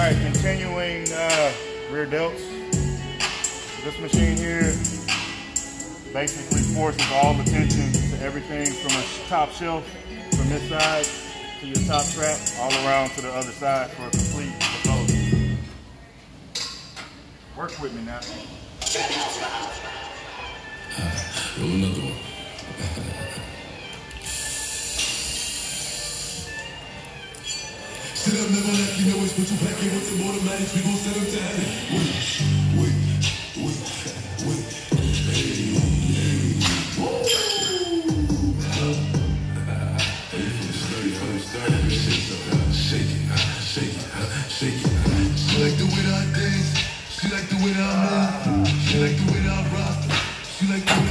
right, continuing uh, rear delts. This machine here basically forces all the tension to everything from a top shelf from this side to your top strap all around to the other side for a complete proposal. Work with me now. Roll another one. Shit, I'm never you know it's put you packing with some automatics. We gon' set them down. Wait, wait, wait, wait. Hey, shake it, shake it, shake it. She like the way I dance. She like the way that I move. She like the way that I rock. She like the way.